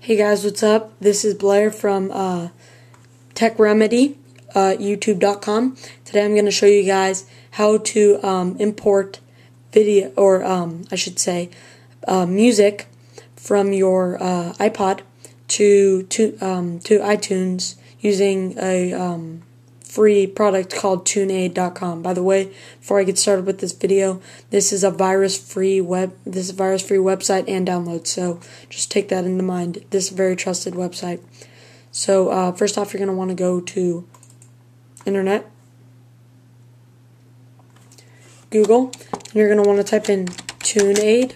Hey guys, what's up? This is Blair from uh, Tech Remedy, uh, YouTube.com. Today I'm going to show you guys how to um, import video, or um, I should say, uh, music from your uh, iPod to to um, to iTunes using a um, free product called TuneAid.com. By the way, before I get started with this video, this is a virus-free web. This is a virus-free website and download. So just take that into mind. This is a very trusted website. So uh, first off, you're going to want to go to internet, Google, and you're going to want to type in TuneAid.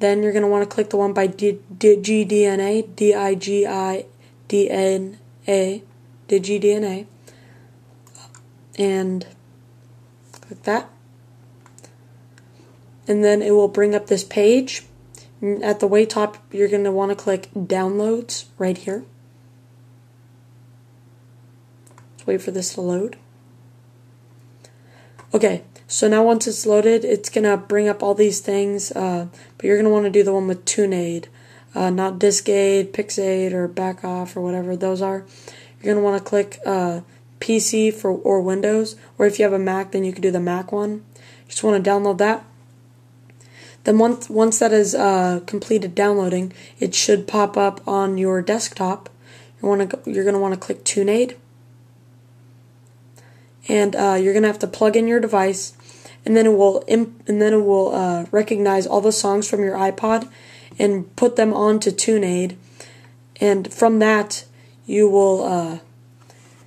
Then you're going to want to click the one by D- D- D I G I D N A, DigiDNA, and click that. And then it will bring up this page. At the way top, you're going to want to click Downloads right here. Let's wait for this to load. Okay, so now once it's loaded, it's going to bring up all these things, uh, but you're going to want to do the one with TuneAid, uh, not DiskAid, PixAid, or Backoff, or whatever those are. You're going to want to click uh, PC for or Windows, or if you have a Mac, then you can do the Mac one. You just want to download that. Then once once that is uh, completed downloading, it should pop up on your desktop. You want to you're going to want to click TuneAid and uh, you're gonna have to plug in your device and then it will imp- and then it will uh, recognize all the songs from your iPod and put them onto TuneAid, and from that you will uh,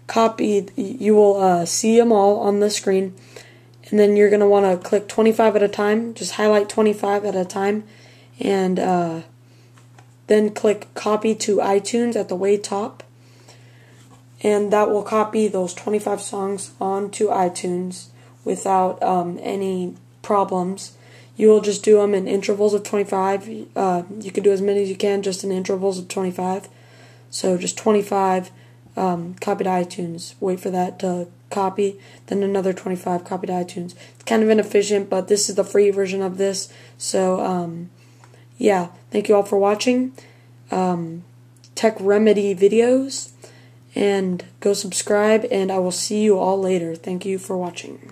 copy. You will uh, see them all on the screen, and then you're gonna want to click 25 at a time. Just highlight 25 at a time, and uh, then click copy to iTunes at the way top. And that will copy those 25 songs onto iTunes without um, any problems. You will just do them in intervals of 25. Uh, you can do as many as you can just in intervals of 25. So just 25 um, copy to iTunes. Wait for that to copy. Then another 25 copy to iTunes. It's kind of inefficient, but this is the free version of this. So um, yeah, thank you all for watching. Um, Tech Remedy videos. And go subscribe, and I will see you all later. Thank you for watching.